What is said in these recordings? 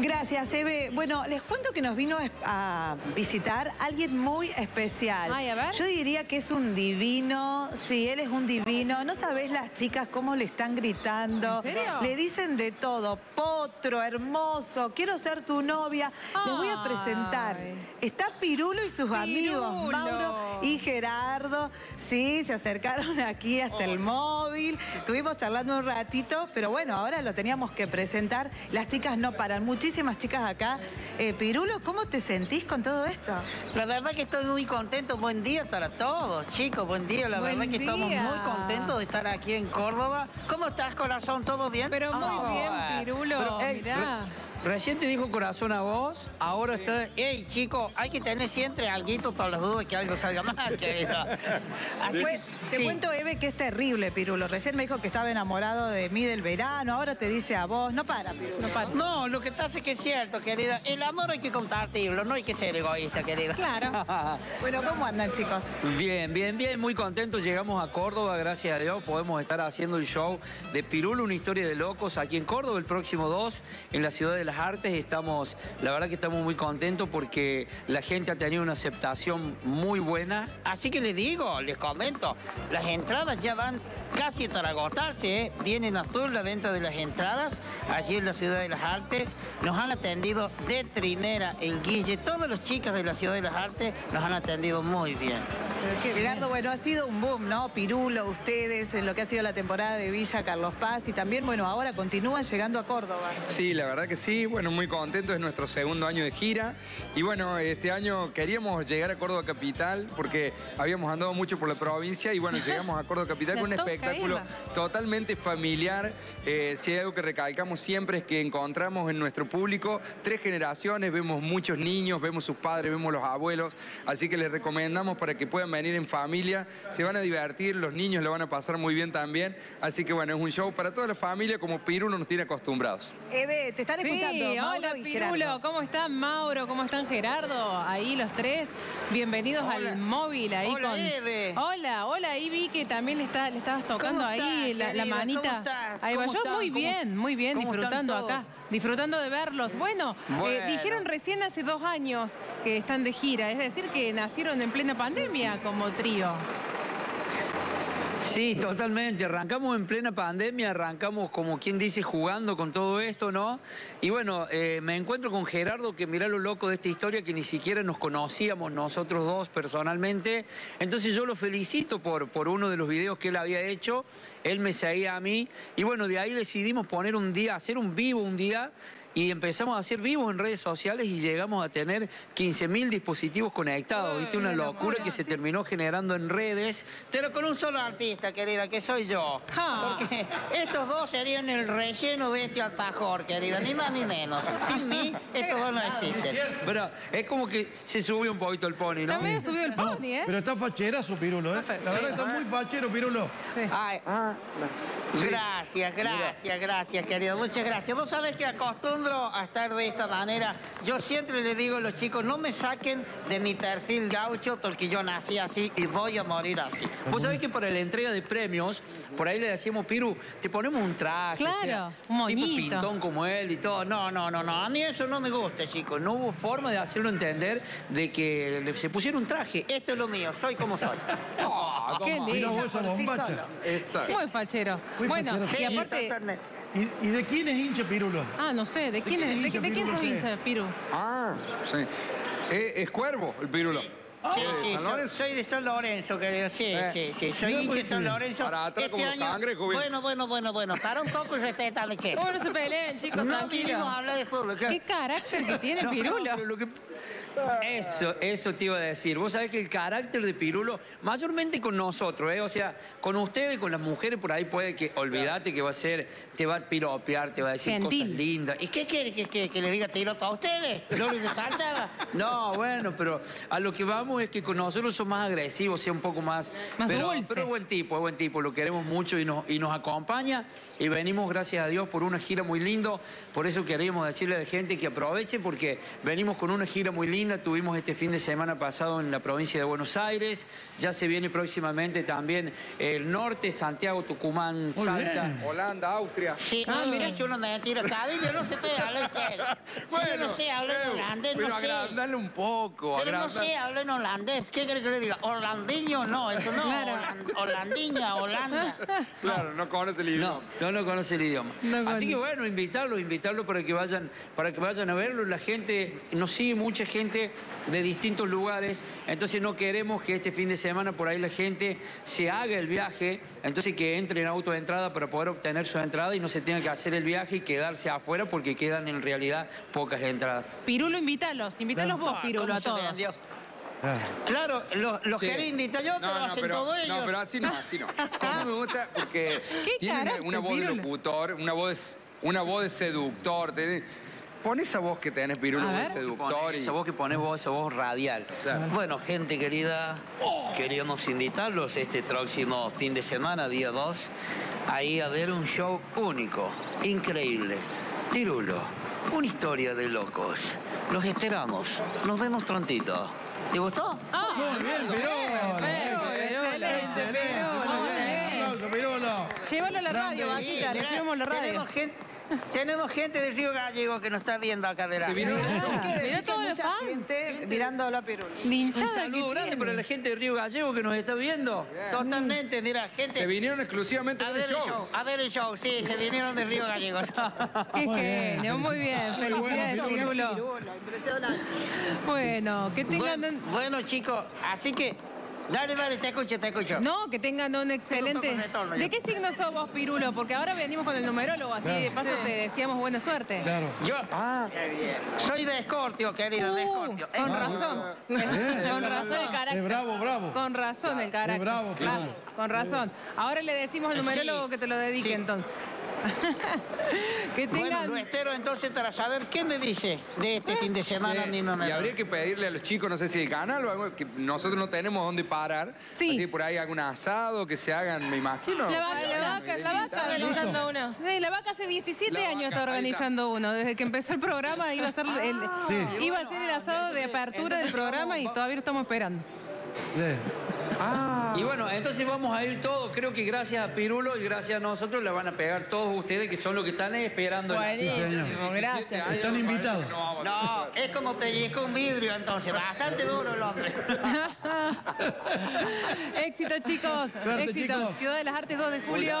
Gracias, Eve. Bueno, les cuento que nos vino a visitar alguien muy especial. Ay, a ver. Yo diría que es un divino, sí, él es un divino. No sabés las chicas cómo le están gritando. ¿En serio? Le dicen de todo. Potro, hermoso, quiero ser tu novia. Les voy a Ay. presentar. Está Pirulo y sus amigos. Mauro y Gerardo. Sí, se acercaron aquí hasta el móvil. Estuvimos charlando un ratito, pero bueno, ahora lo teníamos que presentar. Las chicas no paran, muchísimas chicas acá. Eh, Pirulo, ¿cómo te sentís con todo esto? La verdad que estoy muy contento. Buen día para todos, chicos. Buen día. La Buen verdad que estamos muy contentos de estar aquí en Córdoba. ¿Cómo estás, corazón? ¿Todo bien? Pero muy Ah, bien, bueno. Pirulo, Pero, ey, mirá. re- recién te dijo corazón a vos, ahora está... Ey, chicos, hay que tener siempre alguito por las dudas que algo salga mal, querida. Así Fue- que, te sí. cuento, Eve, que es terrible, Pirulo. Recién me dijo que estaba enamorado de mí del verano, ahora te dice a vos. No para, Pirulo. No para. No, lo que pasa es que es cierto, querida. El amor hay que compartirlo, no hay que ser egoísta, querida. Claro. Bueno, ¿cómo andan, chicos? Bien, bien, bien, muy contentos. Llegamos a Córdoba, gracias a Dios. Podemos estar haciendo el show de Pirulo, una historia de locos, aquí en Córdoba, el próximo 2, en la Ciudad de las Artes. Estamos, la verdad que estamos muy contentos porque la gente ha tenido una aceptación muy buena. Así que les digo, les comento, las entradas ya van casi para agotarse, ¿eh? Vienen azul la de las entradas, allí en la Ciudad de las Artes. Nos han atendido de trinera el Guille, todas las chicas de la Ciudad de las Artes nos han atendido muy bien. Gerardo, bueno, ha sido un boom, ¿no? Pirulo, ustedes, en lo que ha sido la temporada de Villa Carlos Paz y también, bueno, ahora continúan llegando a Córdoba. Sí, la verdad que sí, bueno, muy contentos, es nuestro segundo año de gira y bueno, este año queríamos llegar a Córdoba Capital porque habíamos andado mucho por la provincia y bueno, llegamos a Córdoba Capital con un espectáculo Eva. totalmente familiar. Eh, si hay algo que recalcamos siempre es que encontramos en nuestro público tres generaciones, vemos muchos niños, vemos sus padres, vemos los abuelos, así que les recomendamos para que puedan venir en familia, se van a divertir, los niños lo van a pasar muy bien también, así que bueno, es un show para toda la familia como Pirulo nos tiene acostumbrados. Eve, te están Sí, escuchando, Mauro hola y Pirulo, Gerardo. ¿cómo están Mauro? ¿Cómo están Gerardo? Ahí los tres, bienvenidos Hola. al móvil ahí Hola, con... Eve. Hola, hola, ahí vi que también le, está- le estabas tocando ¿Cómo ahí estás, la, manita. ¿Cómo estás? Ahí va, ¿Cómo yo muy ¿Cómo- bien, muy bien, disfrutando acá. Disfrutando de verlos. Bueno, eh, Bueno. dijeron recién hace dos años que están de gira, es decir, que nacieron en plena pandemia como trío. Sí, totalmente. Arrancamos en plena pandemia, arrancamos como quien dice jugando con todo esto, ¿no? Y bueno, eh, me encuentro con Gerardo, que mirá lo loco de esta historia, que ni siquiera nos conocíamos nosotros dos personalmente. Entonces yo lo felicito por, por uno de los videos que él había hecho. Él me seguía a mí. Y bueno, de ahí decidimos poner un día, hacer un vivo un día. Y empezamos a hacer vivos en redes sociales y llegamos a tener 15.000 dispositivos conectados. ¿Viste? Una locura que se terminó generando en redes. Pero con un solo artista, querida, que soy yo. Ah. Porque estos dos serían el relleno de este alfajor, querida, ni más ni menos. Sin mí, estos dos no existen. Pero es como que se subió un poquito el pony, ¿no? Medio subido el pony, ¿eh? Pero está facherazo, Pirulo, ¿eh? La verdad está muy fachero, Pirulo. Sí. Ay, Gracias, gracias, gracias, querido. Muchas gracias. Vos sabés que acostumbro a estar de esta manera. Yo siempre le digo a los chicos, no me saquen de mi perfil gaucho porque yo nací así y voy a morir así. Vos sabés que para la entrega de premios, por ahí le decíamos, Piru, te ponemos un traje, Claro, o sea, un tipo pintón como él y todo. No, No, no, no, a mí eso no me gusta, chicos. no hubo forma de hacerlo entender de que se pusiera un traje. Esto es lo mío, soy como soy. Oh, Qué lindo. vos. Exacto. Muy fachero. Bueno, y aparte... Internet. ¿Y, y de quién es hincha Pirulo? Ah, no sé, ¿de quién, quién es- es de, de quién sos hincha, Piru? Ah, sí. Eh, es cuervo el pirulo. Sí, sí, San soy, Lorenzo. soy de San Lorenzo, querido. Sí, Eh. sí, sí. Soy hincha de pues, San sí. Lorenzo. Para atrás como los cangrejos, bien. Bueno, bueno, bueno, bueno. Para un poco se está esta leche. ¿Cómo no se peleen, chicos? No Tranquilos. a hablar de fútbol. claro. ¿Qué carácter que tiene No, Pirulo? lo que- Eso, eso te iba a decir. Vos sabés que el carácter de Pirulo, mayormente con nosotros, ¿eh? o sea, con ustedes, con las mujeres, por ahí puede que, olvídate que va a ser, te va a piropear, te va a decir Gentil. cosas lindas. ¿Y qué quiere que, que, que le diga tiroto a ustedes? ¿No bueno, pero a lo que vamos es que con nosotros son más agresivos, sea un poco más... Más pero, dulce. pero es buen tipo, es buen tipo, lo queremos mucho y nos, y nos acompaña. Y venimos, gracias a Dios, por una gira muy lindo. Por eso queríamos decirle a la gente que aproveche, porque venimos con una gira muy linda. Tuvimos este fin de semana pasado en la provincia de Buenos Aires. Ya se viene próximamente también el norte, Santiago, Tucumán, Muy Salta. bien. Holanda, Austria. Sí, Ah, no, mira. se uno de tiro cada yo no sé estoy hablando en serio. Si yo no sé hablar en holandés, pero no sé. agrandale un poco. Pero no sé hablar en holandés. ¿Qué quiere que le diga? ¿Holandiño? No, eso no. Holandiña, Holanda. Claro, no conoce el idioma. No, no, no conoce el idioma. No Así conoce. que bueno, invitarlos, invitarlos para que vayan, para que vayan a verlo. La gente, nos sigue mucha gente de distintos lugares, entonces no queremos que este fin de semana por ahí la gente se haga el viaje, entonces que entre en auto de entrada para poder obtener su entrada y no se tenga que hacer el viaje y quedarse afuera porque quedan en realidad pocas entradas. Pirulo, invítalos, invítalos vos, Pirulo, ¿Cómo a todos. Ah. Claro, los, los Sí. quería invitar yo, pero hacen todo ellos. No, pero así no, así no. Como me gusta porque ¿Qué tiene una, voz de Pirulo? locutor, una voz, una voz de seductor. tenés- Pon esa voz que tenés, Pirulo, ver. seductor. y- Esa voz que pones vos, esa voz radial. Bueno, gente querida, queríamos invitarlos este próximo fin de semana, día 2, ahí a ver un show único, increíble. Tirulo, una historia de locos. Los esperamos. Nos vemos prontito. ¿Te gustó? Ah, Muy bien, Pirulo. Pirulo, excelente, Pirulo, muy bien. Aplauso, Pirulo. Llévalo a la radio, Vaquita, Mirá, llevamos la radio. Tenemos gente, tenemos gente de Río Gallego que nos está viendo acá de la... Se vino- Mirá todos los fans. gente mirándolo a Pirulo. Un saludo grande para la gente de Río Gallego que nos está viendo. Totalmente, mira, gente... Se vinieron exclusivamente A ver el show, show. a ver el show, sí, se vinieron de Río Gallegos. Qué Muy bien. genio, muy bien. Felicidades, bueno, Pirulo. impresionante. Bueno, que tengan... Bueno, bueno, chicos, así que, dale, dale, te escucho, te escucho. No, que tengan un excelente... Retorno, ¿De qué signo sos vos, Pirulo? Porque ahora venimos con el numerólogo, así de paso te deseamos buena suerte. Claro. Yo soy de Escorpio, querido, de Uh, Escorpio. con razón. Con razón. Eh, bravo, bravo. Con razón el carácter. Qué bravo, Claro, con razón. Ahora le decimos al Sí. numerólogo que te lo dedique Sí. entonces. que Bueno, tengan... lo espero entonces para saber qué me dice de este fin de semana. Sí, ni no me y habría que pedirle a los chicos, no sé si el canal o algo, que nosotros no tenemos dónde parar. Sí. Así por ahí algún asado que se hagan, me imagino. La vaca, la vaca, la vaca organizando uno. Sí, la vaca hace 17 La años vaca, está organizando uno. Desde que empezó el programa iba a ser el, iba a ser el asado de apertura del programa y todavía lo estamos esperando. Sí. Y bueno, entonces vamos a ir todos. Creo que gracias a Pirulo y gracias a nosotros la van a pegar todos ustedes que son los que están esperando. Buenísimo, gracias. Están invitados. No, es como te llegó un vidrio entonces, bastante duro el hombre. Éxito, chicos. Suerte, Éxito. chicos. Ciudad de las Artes 2 de julio,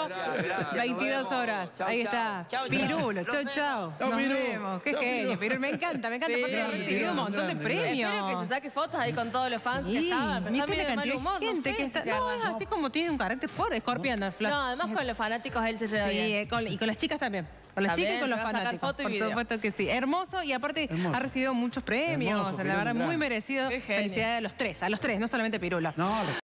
22 horas. Chau, Ahí chau. está. Chau. Pirulo. Chau, chau. Nos Piru. vemos. Qué genio. Piru. Pirulo, me encanta, me encanta. Sí. Aparte ha recibido un montón de premios. Espero que se saque fotos ahí con todos los fans que estaban. Pero ¿viste está medio la de mal cantidad humor, de no gente sé que está? No, es así como tiene un carácter fuerte, escorpión, Fla. No, además con los fanáticos él se lleva Sí, bien. con- y con las chicas también. Con las chicas y con los fanáticos. foto y por video. supuesto que sí. Hermoso y aparte Hermoso. ha recibido muchos premios. Hermoso, la verdad, muy merecido. Felicidades a los tres, a los tres, no solamente Pirulo. No,